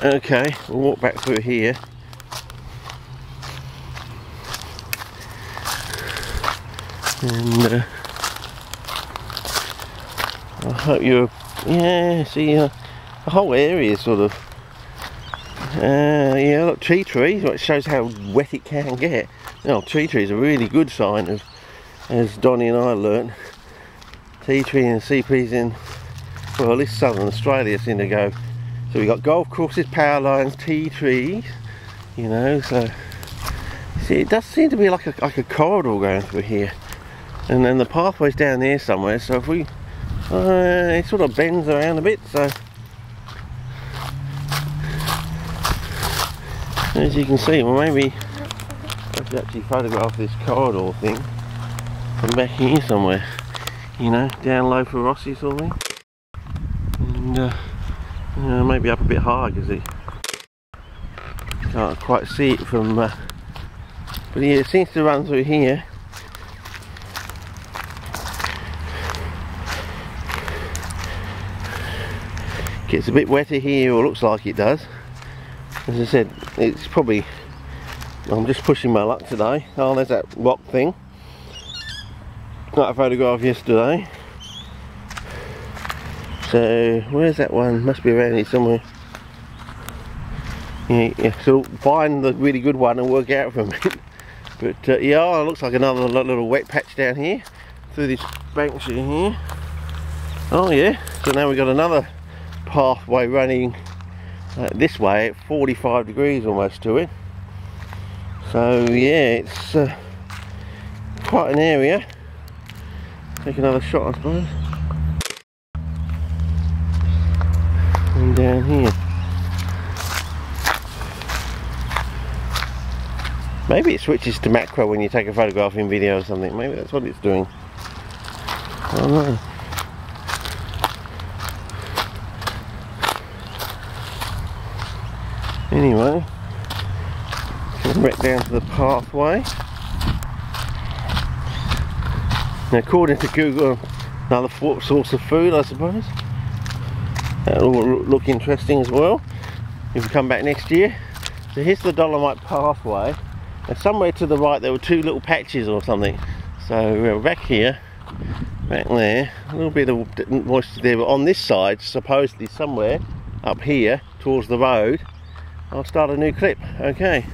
Okay, we'll walk back through here. And uh, I hope you're, yeah, see, uh, the whole area is sort of, uh, yeah, look, tree trees, it shows how wet it can get. You know, tree trees are a really good sign of, as Donnie and I learnt, tea tree and CPs in, well, at least southern Australia seem to go. So we've got golf courses, power lines, tea trees, you know, so, see, it does seem to be like a, like a corridor going through here. And then the pathway's down there somewhere so if we uh, it sort of bends around a bit so. As you can see well maybe I should actually photograph this corridor thing from back here somewhere you know down low for Rossi sort of thing. And uh, know, maybe up a bit high because you can't quite see it from uh, but yeah it seems to run through here Gets a bit wetter here, or looks like it does. As I said, it's probably, I'm just pushing my luck today. Oh, there's that rock thing. Got a photograph yesterday. So, where's that one? Must be around here somewhere. Yeah, yeah, so find the really good one and work out from it. But uh, yeah, oh, it looks like another little wet patch down here through this bank here. Oh yeah, so now we've got another pathway running uh, this way at 45 degrees almost to it so yeah it's uh, quite an area take another shot I suppose and down here maybe it switches to macro when you take a photograph in video or something maybe that's what it's doing I don't know Anyway, come back down to the pathway. Now, according to Google, another source of food, I suppose. Uh, That'll look interesting as well if we come back next year. So here's the Dolomite pathway. And somewhere to the right there were two little patches or something. So we're back here, back there, a little bit of moisture there, but on this side, supposedly somewhere up here towards the road, I'll start a new clip. Okay.